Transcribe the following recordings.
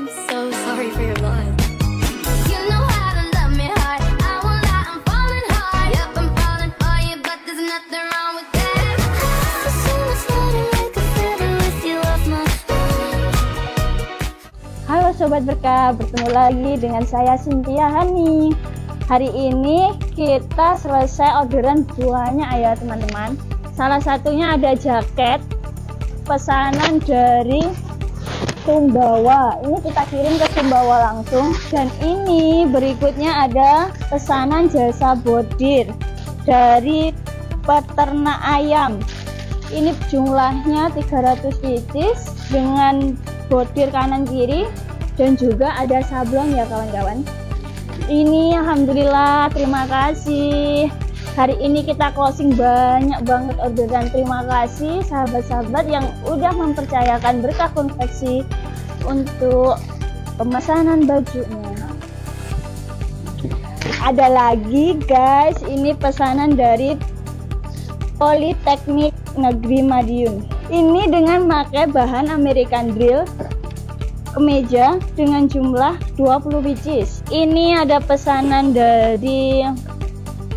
Halo Sobat Berkah, bertemu lagi dengan saya Cynthia Hani. Hari ini kita selesai orderan banyak ya teman-teman. Salah satunya ada jaket pesanan dari Sumbawa. Ini kita kirim ke Sumbawa langsung. Dan ini berikutnya ada pesanan jasa bordir Dari peternak ayam. Ini jumlahnya 300 pieces dengan bordir kanan kiri dan juga ada sablon ya kawan-kawan. Ini alhamdulillah terima kasih. Hari ini kita closing. Banyak banget orderan. Terima kasih sahabat-sahabat yang udah mempercayakan berkah konveksi untuk pemesanan bajunya ada lagi guys ini pesanan dari Politeknik Negeri Madiun ini dengan pakai bahan American Drill kemeja dengan jumlah 20 biji. Ini ada pesanan dari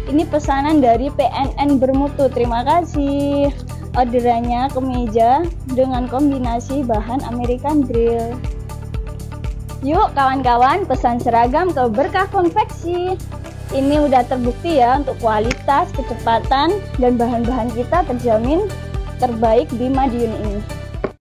ini pesanan dari PNN Bermutu. Terima kasih. Orderannya kemeja dengan kombinasi bahan American Drill. Yuk kawan-kawan pesan seragam ke Berkah Konveksi. Ini udah terbukti ya untuk kualitas, kecepatan, dan bahan-bahan kita terjamin terbaik di Madiun ini.